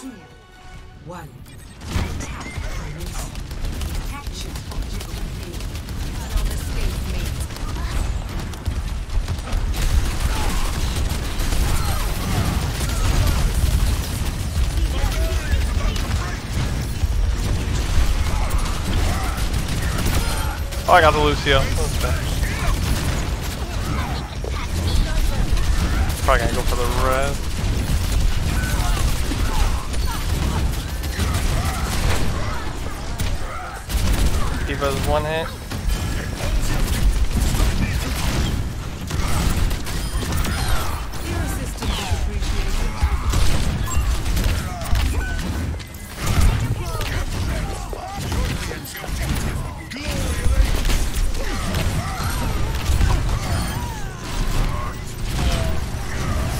One. Oh, I got the Lucio. Probably gonna go for the red. D.Va's one hit.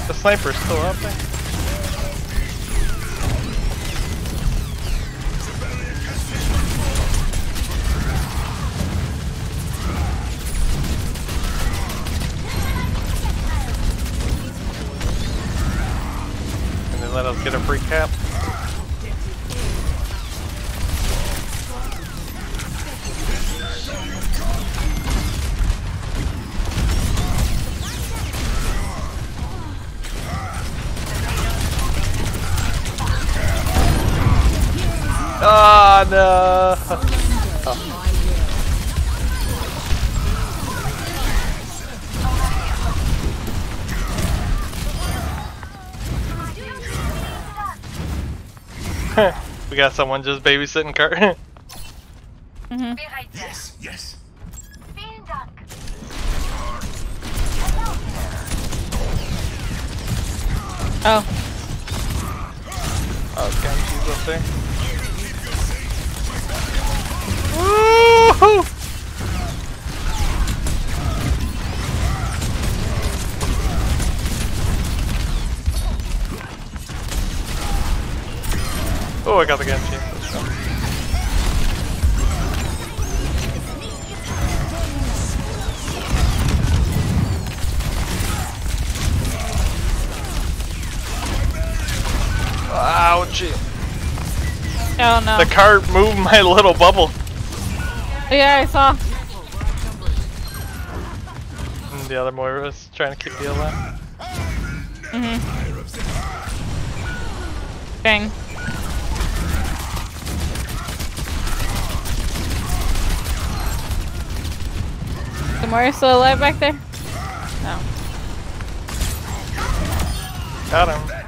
The sniper's still up there. Get a free cap. Ah no! got someone just babysitting Kurt. Mm-hmm. Yes, yes. Oh, oh, Genji's up there. Woohoo! I got the Genji. Let's go. Ouchie. oh no. The cart moved my little bubble. yeah, I saw. And the other Moira was trying to kick the alive. Mhm. Dang. Moira still alive back there? No. Got him.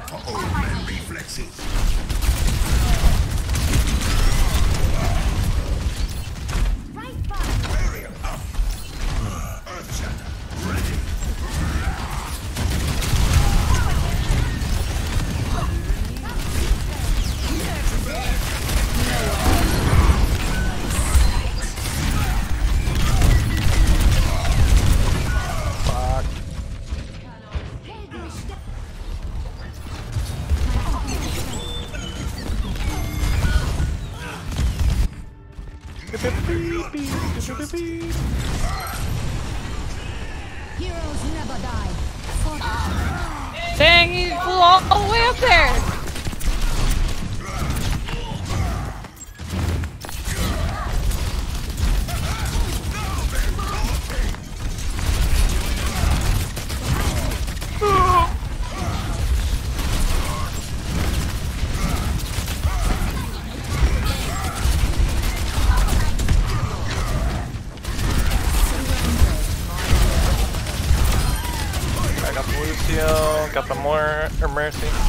Mercy.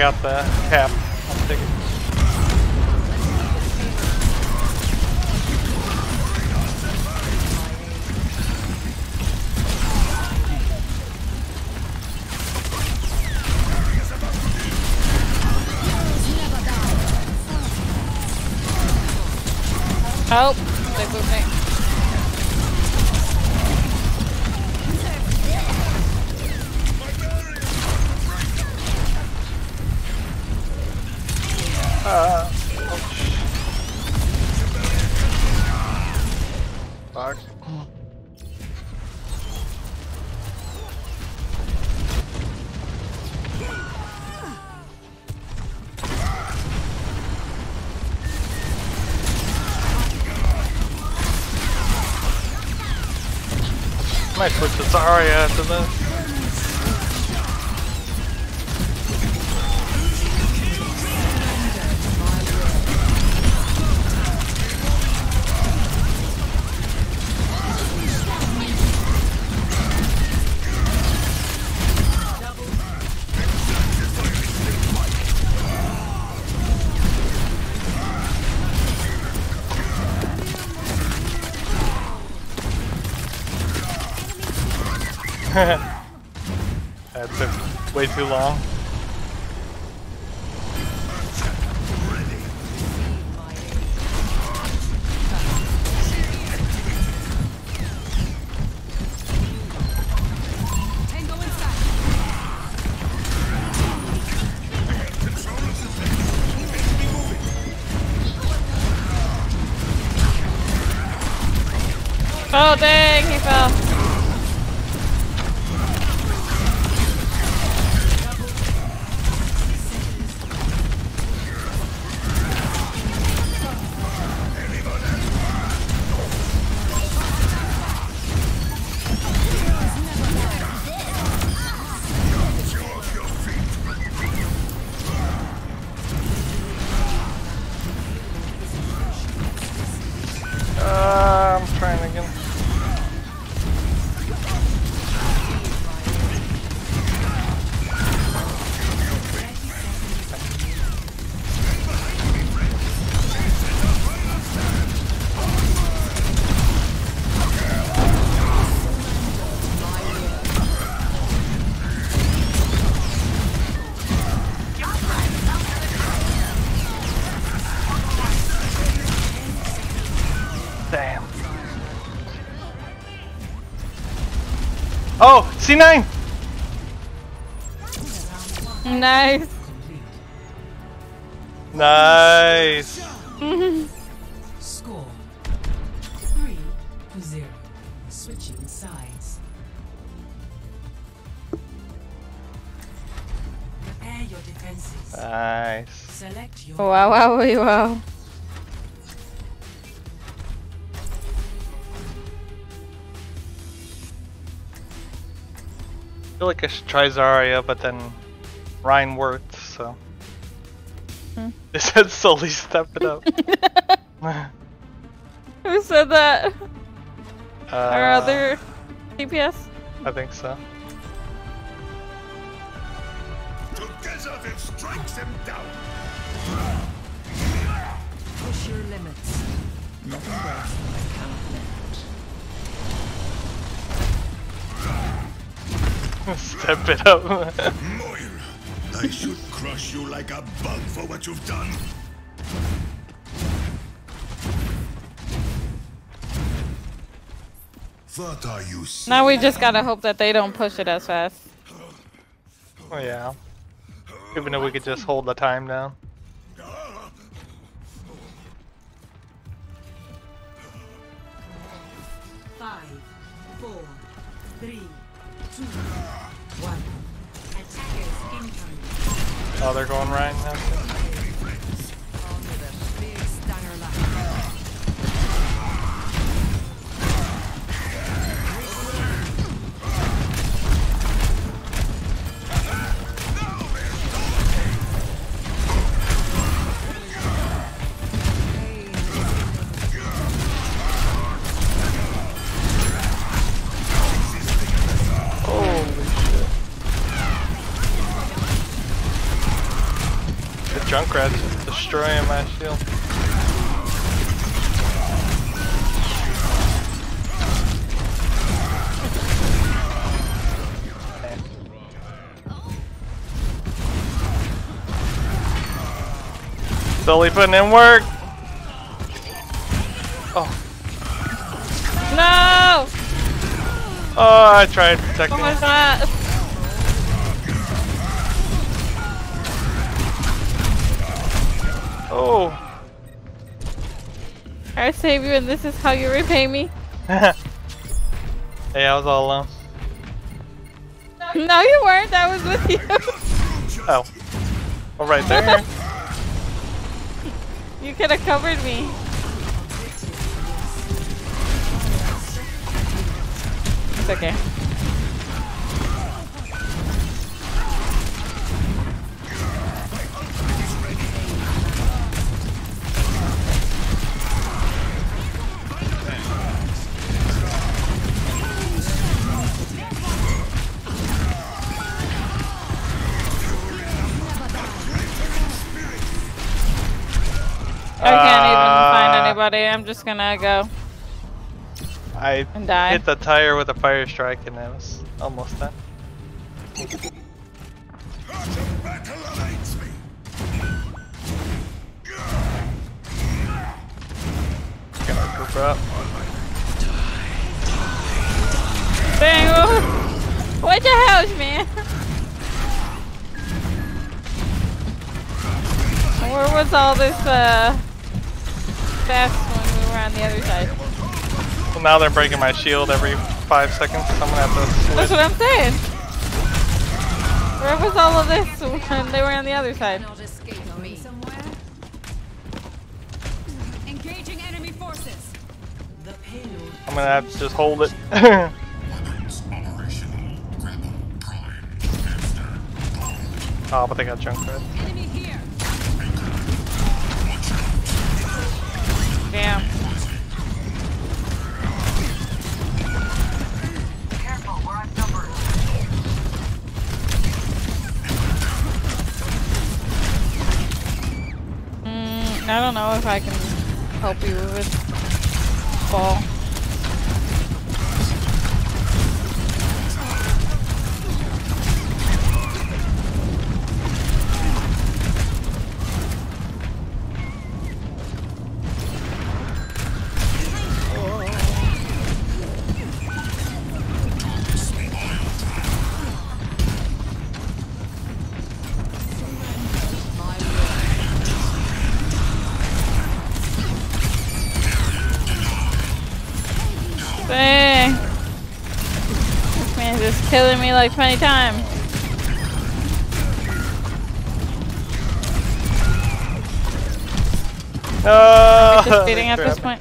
Got the cap. I'll take it. Oh, they moved me. Might switch to Zarya after this. that took way too long. Oh, C9! Nice. Nice. Score three to zero. Switching sides. Prepare your defenses. Nice. Select your Wow, wow, wow, feel like I should try Zarya, but then Rein worked, so. Hmm. They said slowly step it up. Who said that? uh, Our other DPS? I think so. Together it strikes them down. push your limits. Nothing worse step it up. Moir, I should crush you like a bug for what you've done. What are you Now we just gotta hope that they don't push it as fast. oh, yeah. Even if we could just hold the time down. Five, four, three, two, Oh, they're going Rein now. Destroying my shield. Slowly putting in work. Oh, No! oh! I tried oh protecting. What was that? Oh. I save you and this is how you repay me? hey, I was all alone. No, you weren't. That was with you. Oh. Well, right there. you could have covered me. It's okay. I can't even find Uh, anybody. I'm just gonna go I hit the tire with a fire strike and it was almost done. Battle awaits me. Gotta group up. Dang, oh, watch your man. Where was all this uh fast when we were on the other side? Well, now they're breaking my shield every five seconds. So I'm gonna have to That's what I'm saying. Where was all of this when they were on the other side? Not escape me. Somewhere. Engaging enemy forces. I'm gonna have to just hold it. Operational. Grapple prime. Hamster. oh, but they got Junkrat. Enemy here. Damn. Mm, I don't know if I can help you with ball. This killing me like 20 times. Uh, Feeding at this point.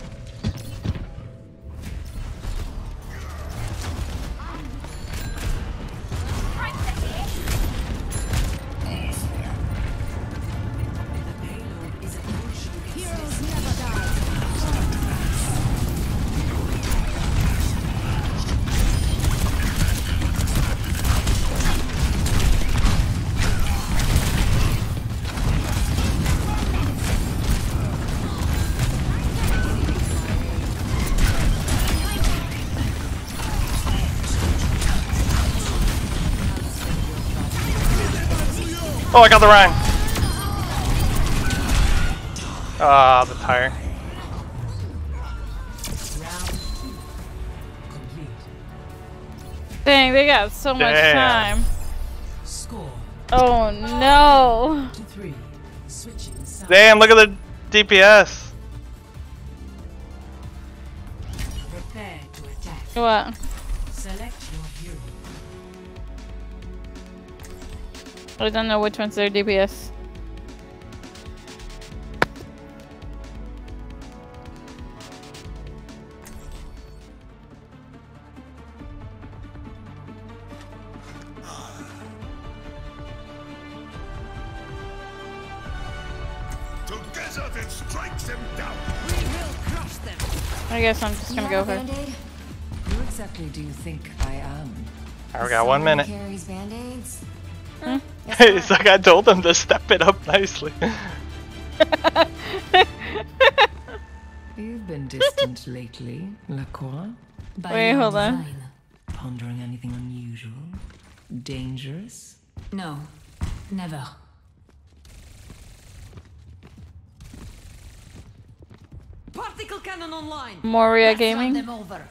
Oh, I got the rhyme. Ah, the tire. Dang, they got so much time. Score Oh no. to three. Switching sides. Damn, look at the DPS. Prepare to attack. What? I don't know which one's their DPS. Together that strikes them down. We will crush them. I guess I'm just gonna go for. Who exactly do you think I am? Alright, we got one minute. Carries band-aids. It's like I told them to step it up nicely. You've been distant lately, Lacroix. By Wait, hold on. design. Pondering anything unusual? Dangerous? No, never. Particle cannon online. Moira Gaming. them over.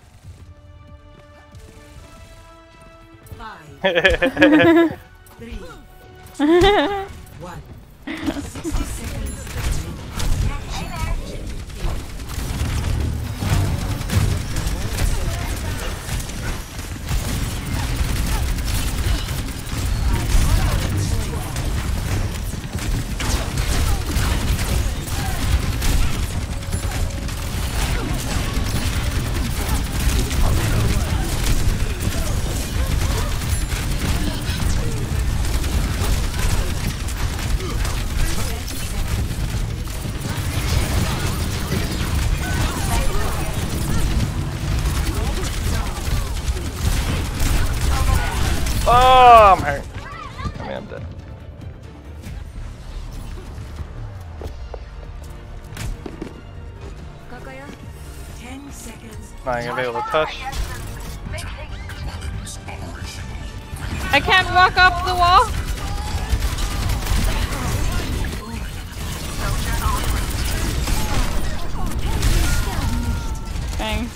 Five, three, one. Touch. I can't walk up the wall. Dang.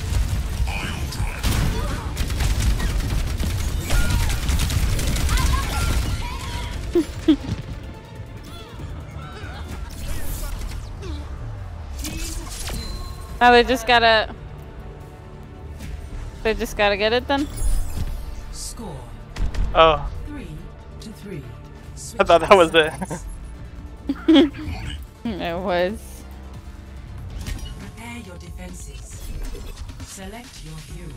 now they just gotta. They just gotta get it then. Score Oh, three to three. I thought that was it. It was. Prepare your defenses. Select your hero.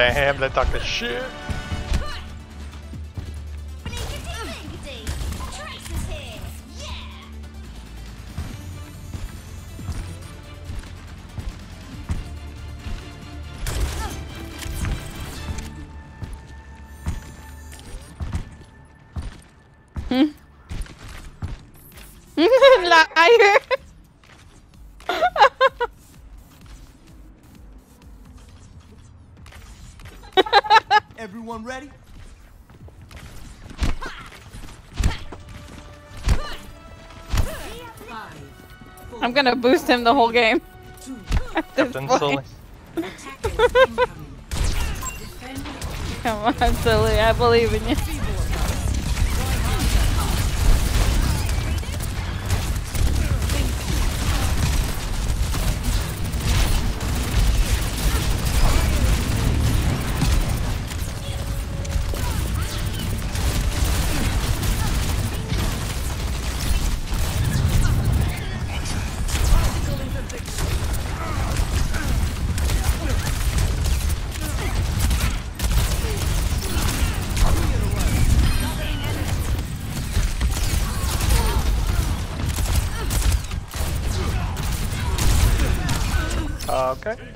Damn, they talk the shit. Hmm. Liar. Everyone ready? I'm gonna boost him the whole game. two, At this Captain. Sully. attackers incoming. Defend your Come on, Sully. I believe in you. Okay.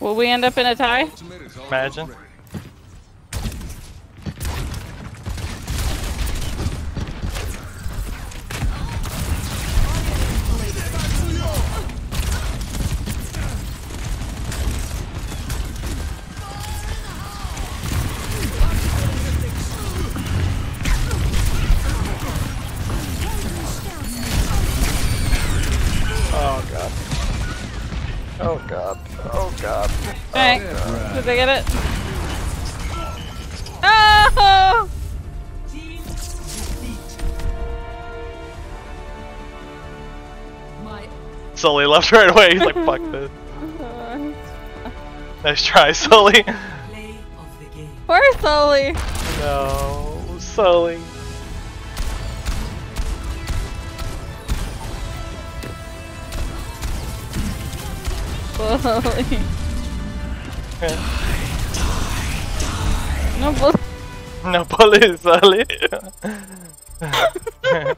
Will we end up in a tie? Imagine. My Sully left right away. He's like, fuck this. Nice try, Sully. play of the game. Poor Sully. No, Sully. Sully. Não vou. Não vou ler, só ler.